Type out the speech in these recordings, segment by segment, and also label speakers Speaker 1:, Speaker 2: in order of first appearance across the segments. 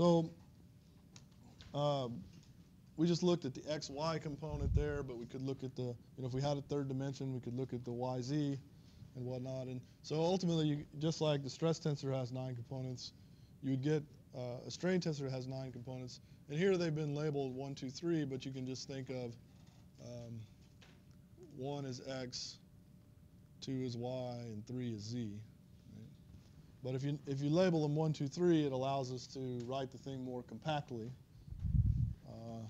Speaker 1: So um, we just looked at the xy component there, but we could look at the, you know, if we had a third dimension, we could look at the yz and whatnot. And so ultimately, you, just like the stress tensor has nine components, you would get uh, a strain tensor has nine components. And here they've been labeled one, two, three, but you can just think of um, one is x, two is y, and three is z. But if you, if you label them one, two, three, it allows us to write the thing more compactly. Uh,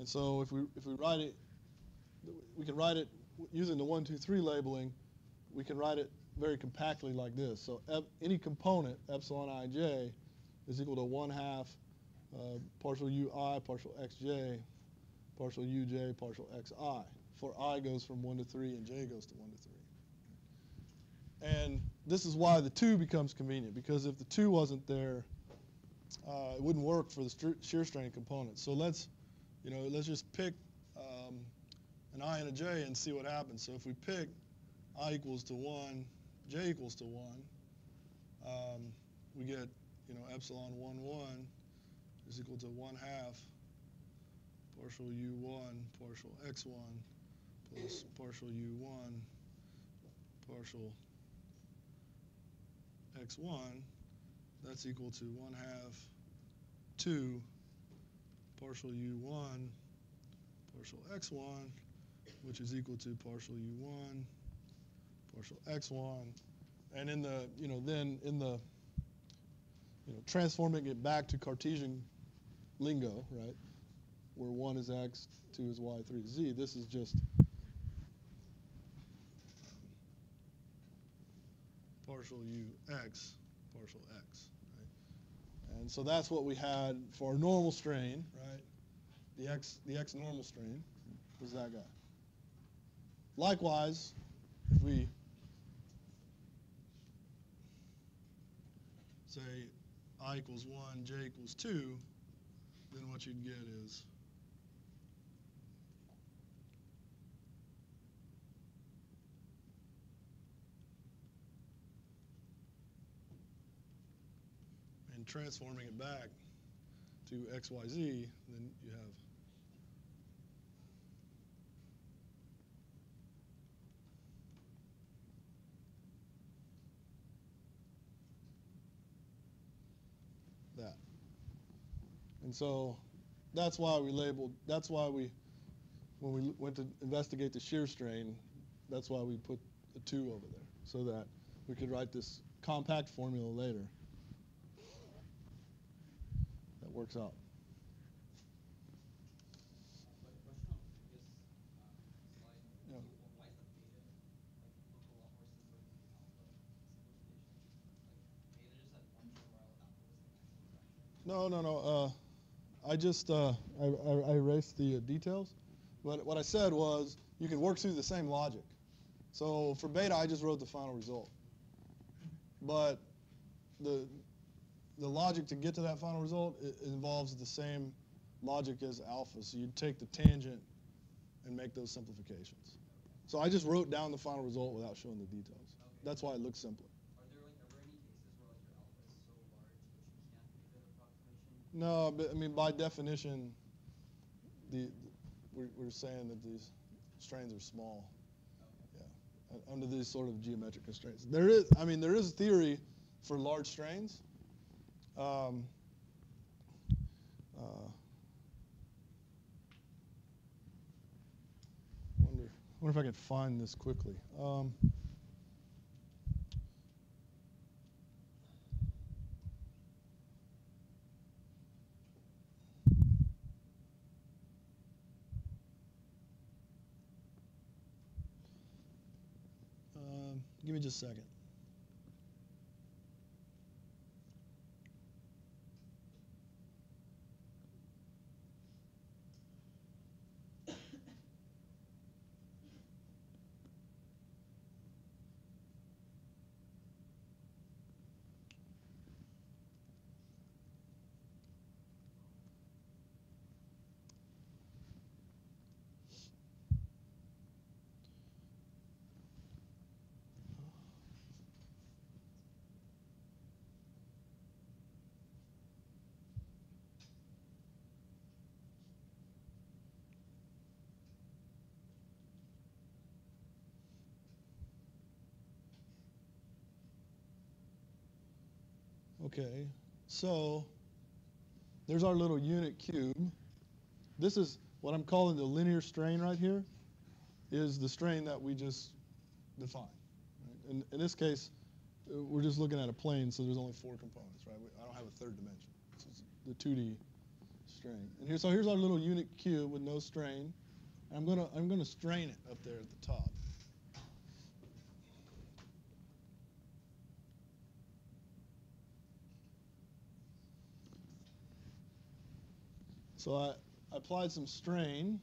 Speaker 1: and so if we, if we write it, we can write it using the one, two, three labeling, we can write it very compactly like this. So any component, epsilon ij, is equal to 1 half uh, partial ui, partial xj, partial uj, partial xi, for i goes from 1 to 3 and j goes to 1 to 3. And this is why the 2 becomes convenient, because if the 2 wasn't there, uh, it wouldn't work for the shear strain component. So let's, you know, let's just pick um, an i and a j and see what happens. So if we pick i equals to 1, j equals to 1, um, we get, you know, epsilon 1, 1 is equal to 1 half partial u1 partial x1 plus partial u1 partial x1. That's equal to 1 half 2 partial u1 partial x1, which is equal to partial u1 partial x1. And in the, you know, then in the, you know, transforming it back to Cartesian lingo, right, where 1 is x, 2 is y, 3 is z, this is just partial u x, partial x? And so that's what we had for our normal strain, right? The x, the x normal strain was that guy. Likewise, if we say i equals 1, j equals 2, then what you'd get is and transforming it back to xyz, then you have that. And so that's why we labeled, that's why we, when we went to investigate the shear strain, that's why we put a 2 over there, so that we could write this compact formula later that works out. No, no, no. Uh, I just uh, I, I, erased the uh, details. But what I said was you can work through the same logic. So for beta, I just wrote the final result. But the the logic to get to that final result involves the same logic as alpha. So you take the tangent and make those simplifications. So I just wrote down the final result without showing the details. Okay. That's why it looks simpler. No, but I mean by definition, the, we're, we're saying that these strains are small. Yeah, under these sort of geometric constraints. There is, I mean, there is a theory for large strains. Um, uh, wonder, wonder if I can find this quickly. Um, Give me just a second. Okay, so there's our little unit cube. This is what I'm calling the linear strain right here, is the strain that we just defined. Right? In, in this case, uh, we're just looking at a plane, so there's only four components, right? I don't have a third dimension. This is the 2D strain. And here, so here's our little unit cube with no strain. I'm gonna I'm gonna strain it up there at the top. So I, applied some strain,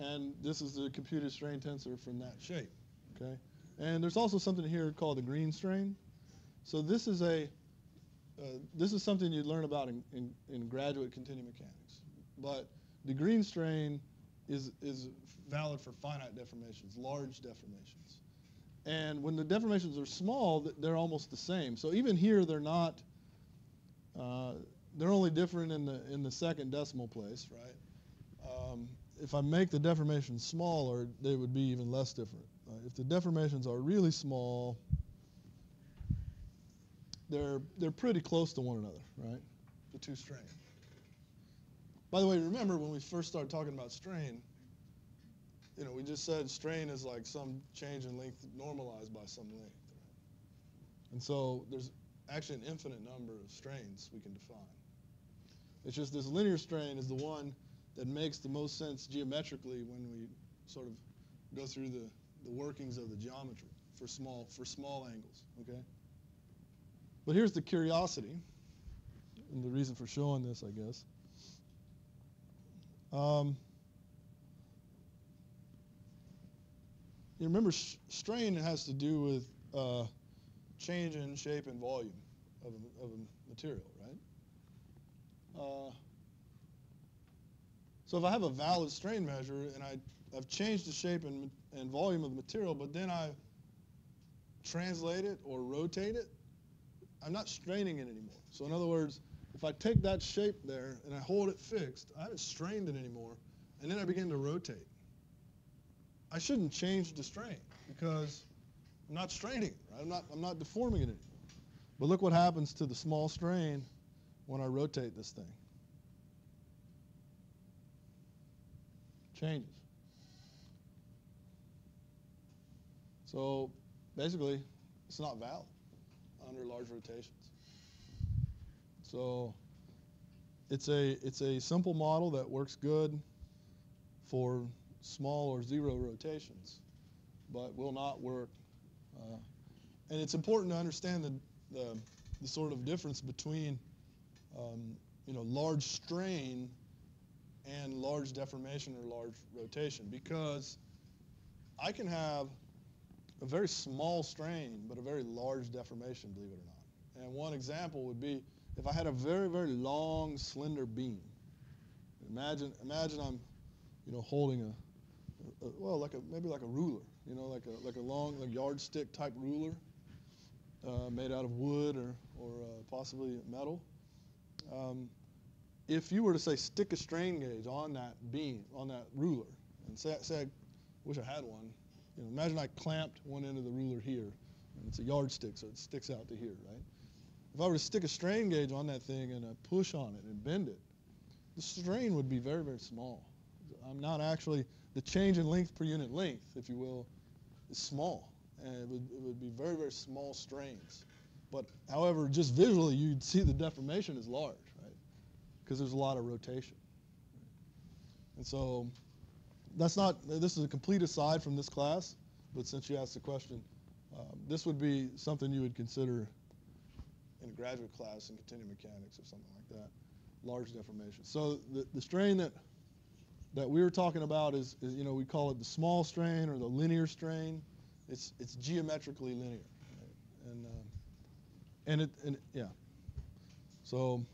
Speaker 1: and this is the computed strain tensor from that shape, okay? And there's also something here called the green strain. So this is a, uh, this is something you'd learn about in, in, in graduate continuum mechanics. But the green strain is, is valid for finite deformations, large deformations. And when the deformations are small, they're almost the same. So even here, they're not, uh, they're only different in the, in the second decimal place, right? Um, if I make the deformations smaller, they would be even less different. Uh, if the deformations are really small, they're, they're pretty close to one another, right? The two strain. By the way, remember when we first started talking about strain, you know, we just said strain is like some change in length normalized by some length. Right? And so there's actually an infinite number of strains we can define. It's just this linear strain is the one that makes the most sense geometrically when we sort of go through the, the workings of the geometry for small for small angles. Okay. But here's the curiosity, and the reason for showing this, I guess. Um, you remember, strain has to do with uh, change in shape and volume of a, of a material, right? Uh, so if I have a valid strain measure and I, I've changed the shape and, and volume of the material, but then I translate it or rotate it, I'm not straining it anymore. So in other words, if I take that shape there and I hold it fixed, I haven't strained it anymore, and then I begin to rotate. I shouldn't change the strain because I'm not straining it, right? I'm not, I'm not deforming it anymore. But look what happens to the small strain when I rotate this thing. Changes. So basically, it's not valid under large rotations. So it's a it's a simple model that works good for small or zero rotations, but will not work. Uh, and it's important to understand the, the, the sort of difference between um, you know large strain and large deformation or large rotation because I can have a very small strain, but a very large deformation, believe it or not. And one example would be if I had a very, very long, slender beam. Imagine, imagine I'm, you know, holding a, a well, like a maybe like a ruler, you know, like a like a long, like yardstick type ruler, uh, made out of wood or or uh, possibly metal. Um, if you were to say stick a strain gauge on that beam, on that ruler, and say, say I wish I had one, you know, imagine I clamped one end of the ruler here, and it's a yardstick, so it sticks out to here, right? If I were to stick a strain gauge on that thing and push on it and bend it, the strain would be very, very small. I'm not actually, the change in length per unit length, if you will, is small. And it would, it would be very, very small strains. But however, just visually, you'd see the deformation is large, right? Because there's a lot of rotation. And so that's not, this is a complete aside from this class, but since you asked the question, um, this would be something you would consider in a graduate class in continuum mechanics or something like that, large deformation. So the, the strain that, that we were talking about is, is, you know, we call it the small strain or the linear strain. It's, it's geometrically linear. Right? And, um, and, it, and yeah. So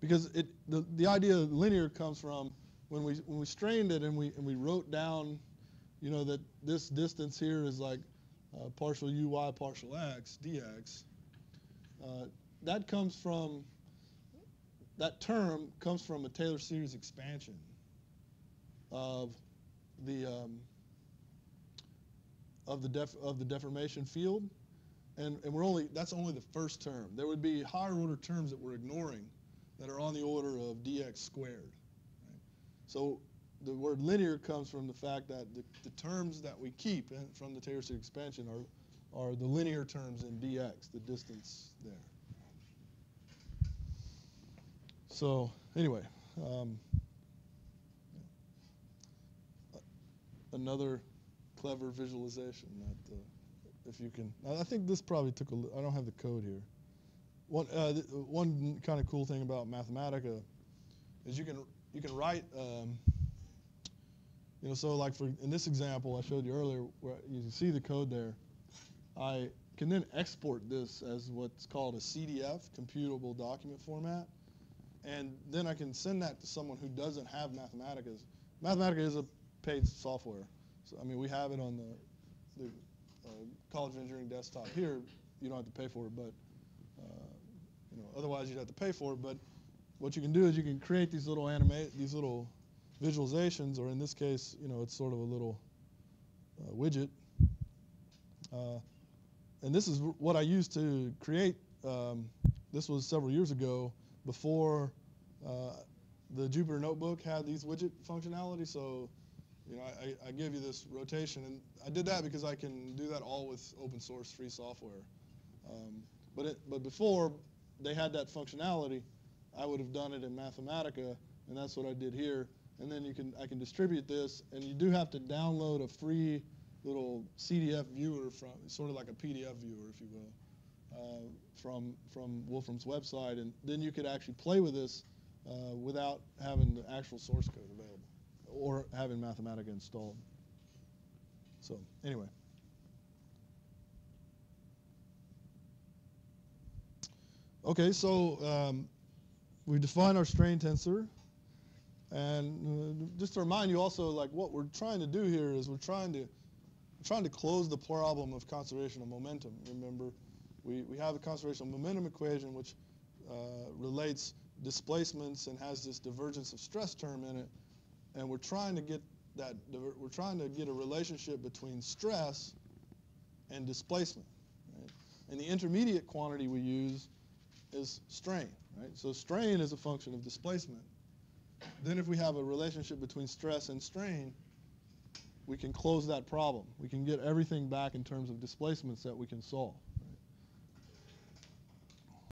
Speaker 1: because it, the, the idea of linear comes from when we when we strained it and we and we wrote down, you know, that this distance here is like uh, partial uy partial x dx. Uh, that comes from that term comes from a Taylor series expansion of the um, of the def, of the deformation field, and, and we're only that's only the first term. There would be higher order terms that we're ignoring that are on the order of dx squared. Right? So the word linear comes from the fact that the, the terms that we keep in, from the Taylor series expansion are are the linear terms in dx, the distance there. So anyway, um, another clever visualization that uh, if you can. I think this probably took I don't have the code here. One uh, one kind of cool thing about Mathematica is you can you can write. Um, you know, so like for in this example I showed you earlier, where you can see the code there. I can then export this as what's called a CDF, computable document format, and then I can send that to someone who doesn't have Mathematica. Mathematica is a paid software. So I mean, we have it on the, the College Engineering desktop here. You don't have to pay for it, but uh, you know, otherwise you'd have to pay for it. But what you can do is you can create these little animate, these little visualizations, or in this case, you know, it's sort of a little uh, widget. Uh, and this is what I used to create. Um, this was several years ago, before uh, the Jupyter Notebook had these widget functionality. So, you know, I, I give you this rotation, and I did that because I can do that all with open source free software. Um, but it, but before they had that functionality, I would have done it in Mathematica, and that's what I did here. And then you can I can distribute this, and you do have to download a free little CDF viewer from sort of like a PDF viewer, if you will, uh, from from Wolfram's website, and then you could actually play with this uh, without having the actual source code available or having Mathematica installed. So anyway. Okay, so um, we define our strain tensor. And uh, just to remind you also, like what we're trying to do here is we're trying to we're trying to close the problem of conservation of momentum. Remember, we, we have a conservation of momentum equation which uh, relates displacements and has this divergence of stress term in it. And we're trying to get that we're trying to get a relationship between stress and displacement. Right? And the intermediate quantity we use is strain. Right? So strain is a function of displacement. Then if we have a relationship between stress and strain, we can close that problem. We can get everything back in terms of displacements that we can solve.